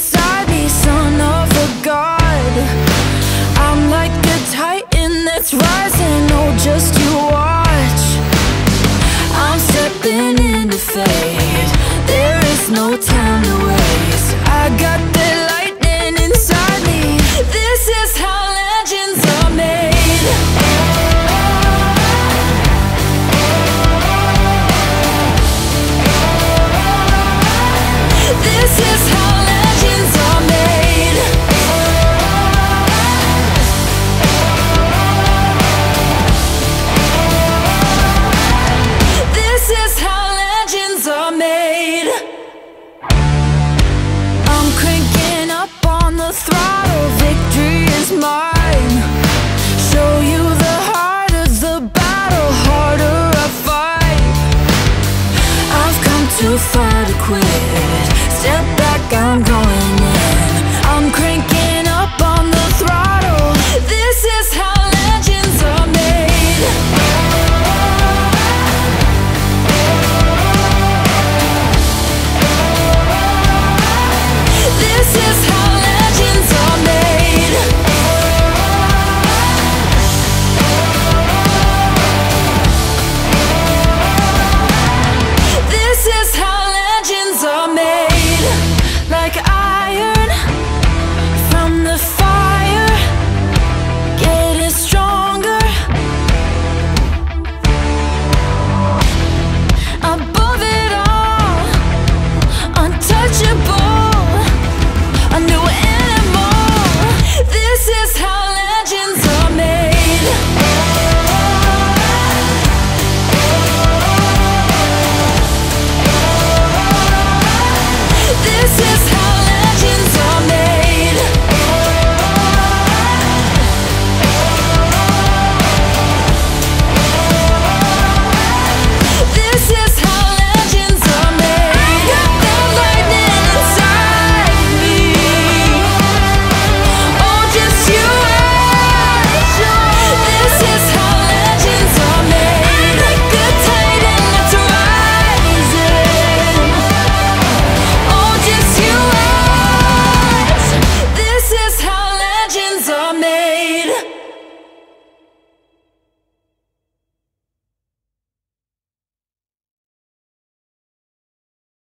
inside me, son of a god. I'm like a titan that's rising, oh just you watch. I'm stepping in. too far to quit. Step back, I'm going